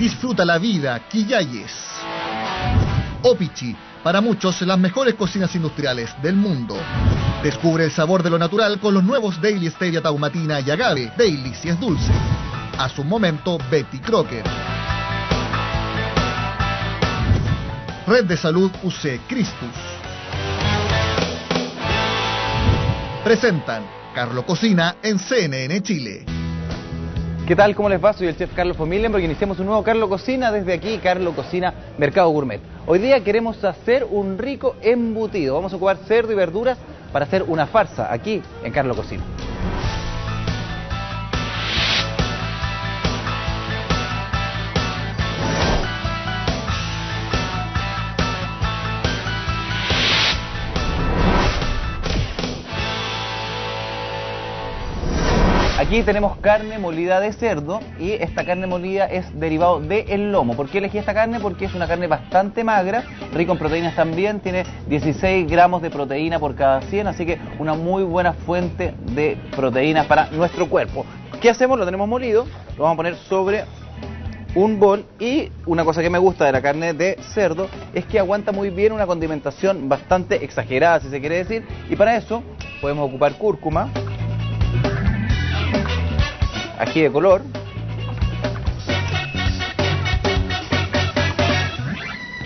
Disfruta la vida, Quillayes. Opichi, para muchos las mejores cocinas industriales del mundo. Descubre el sabor de lo natural con los nuevos Daily Stevia Taumatina y Agave. Daily si es dulce. A su momento, Betty Crocker. Red de Salud UC Christus. Presentan Carlo Cocina en CNN Chile. ¿Qué tal? ¿Cómo les va? Soy el chef Carlos Familien porque iniciamos un nuevo Carlo Cocina desde aquí, Carlo Cocina Mercado Gourmet. Hoy día queremos hacer un rico embutido. Vamos a ocupar cerdo y verduras para hacer una farsa aquí en Carlo Cocina. Aquí tenemos carne molida de cerdo y esta carne molida es derivado del lomo. ¿Por qué elegí esta carne? Porque es una carne bastante magra, rico en proteínas también, tiene 16 gramos de proteína por cada 100, así que una muy buena fuente de proteínas para nuestro cuerpo. ¿Qué hacemos? Lo tenemos molido, lo vamos a poner sobre un bol y una cosa que me gusta de la carne de cerdo es que aguanta muy bien una condimentación bastante exagerada, si se quiere decir, y para eso podemos ocupar cúrcuma, ají de color.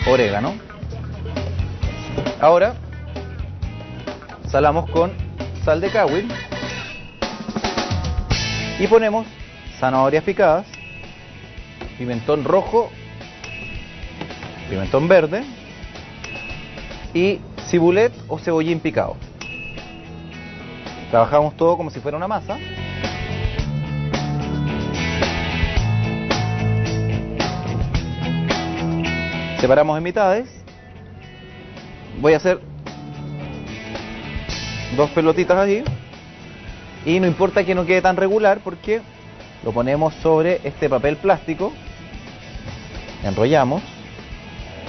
Orégano. Ahora salamos con sal de cahuil y ponemos zanahorias picadas, pimentón rojo, pimentón verde y cibulet o cebollín picado. Trabajamos todo como si fuera una masa. Separamos en mitades. Voy a hacer dos pelotitas allí. Y no importa que no quede tan regular porque lo ponemos sobre este papel plástico. Enrollamos.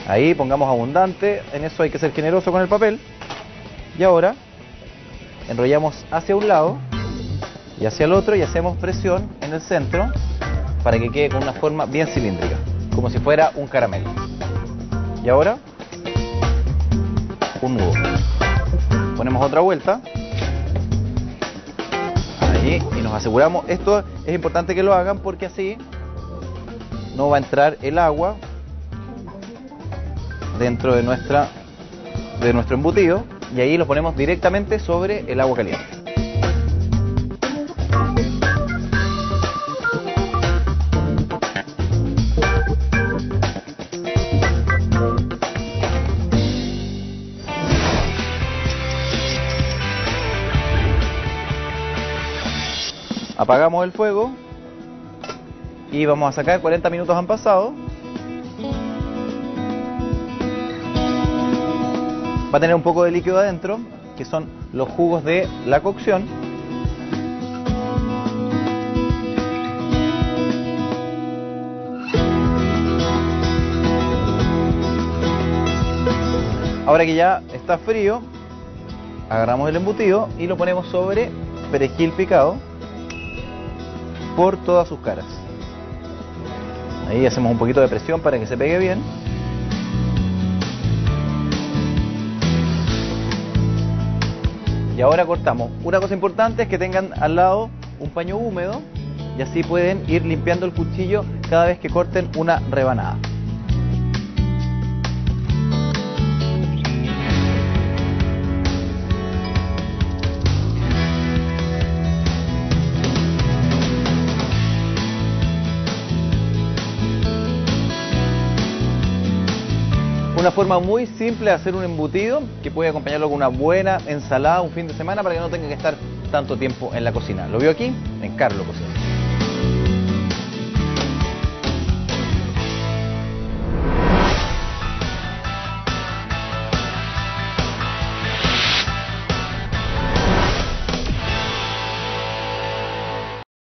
Ahí pongamos abundante. En eso hay que ser generoso con el papel. Y ahora enrollamos hacia un lado y hacia el otro y hacemos presión en el centro para que quede con una forma bien cilíndrica, como si fuera un caramelo. Y ahora, un nudo. Ponemos otra vuelta. Ahí, y nos aseguramos. Esto es importante que lo hagan porque así no va a entrar el agua dentro de nuestra de nuestro embutido y ahí lo ponemos directamente sobre el agua caliente. Apagamos el fuego y vamos a sacar 40 minutos han pasado. Va a tener un poco de líquido adentro, que son los jugos de la cocción. Ahora que ya está frío, agarramos el embutido y lo ponemos sobre perejil picado por todas sus caras. Ahí hacemos un poquito de presión para que se pegue bien. Y ahora cortamos. Una cosa importante es que tengan al lado un paño húmedo y así pueden ir limpiando el cuchillo cada vez que corten una rebanada. Una forma muy simple de hacer un embutido que puede acompañarlo con una buena ensalada un fin de semana para que no tenga que estar tanto tiempo en la cocina. Lo vio aquí en Carlo Cocina.